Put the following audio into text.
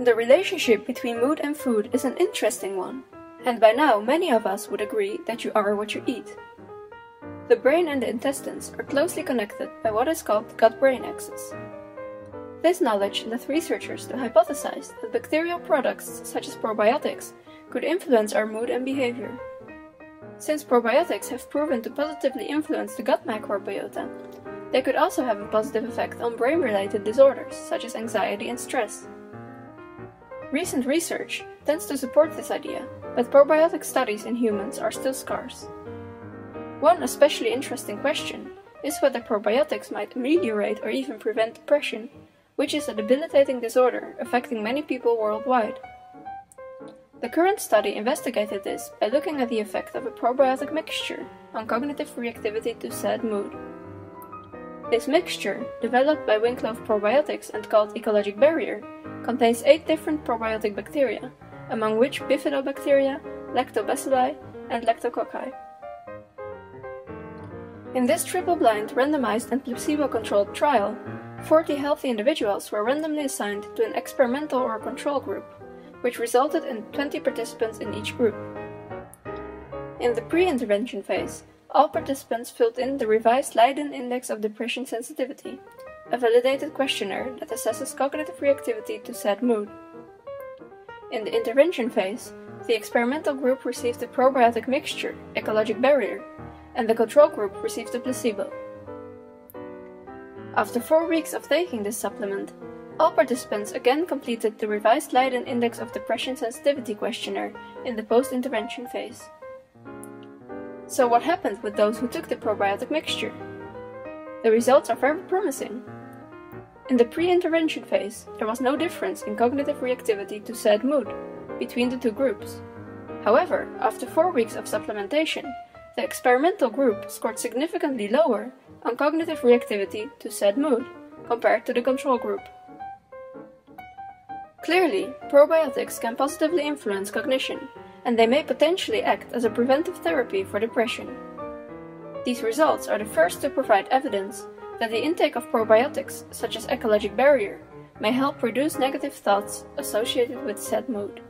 The relationship between mood and food is an interesting one, and by now many of us would agree that you are what you eat. The brain and the intestines are closely connected by what is called the gut-brain axis. This knowledge led researchers to hypothesize that bacterial products such as probiotics could influence our mood and behavior. Since probiotics have proven to positively influence the gut microbiota, they could also have a positive effect on brain-related disorders such as anxiety and stress. Recent research tends to support this idea, but probiotic studies in humans are still scarce. One especially interesting question is whether probiotics might ameliorate or even prevent depression, which is a debilitating disorder affecting many people worldwide. The current study investigated this by looking at the effect of a probiotic mixture on cognitive reactivity to sad mood. This mixture, developed by Winclove Probiotics and called Ecologic Barrier, contains 8 different probiotic bacteria, among which bifidobacteria, lactobacilli, and lactococci. In this triple-blind, randomized and placebo-controlled trial, 40 healthy individuals were randomly assigned to an experimental or control group, which resulted in 20 participants in each group. In the pre-intervention phase, all participants filled in the revised Leiden Index of Depression Sensitivity, a validated questionnaire that assesses cognitive reactivity to sad mood. In the intervention phase, the experimental group received the probiotic mixture, ecologic barrier, and the control group received the placebo. After four weeks of taking this supplement, all participants again completed the revised Leiden Index of Depression Sensitivity questionnaire in the post-intervention phase. So what happened with those who took the probiotic mixture? The results are very promising. In the pre-intervention phase, there was no difference in cognitive reactivity to sad mood between the two groups. However, after four weeks of supplementation, the experimental group scored significantly lower on cognitive reactivity to sad mood compared to the control group. Clearly, probiotics can positively influence cognition, and they may potentially act as a preventive therapy for depression. These results are the first to provide evidence that the intake of probiotics, such as ecologic barrier, may help reduce negative thoughts associated with sad mood.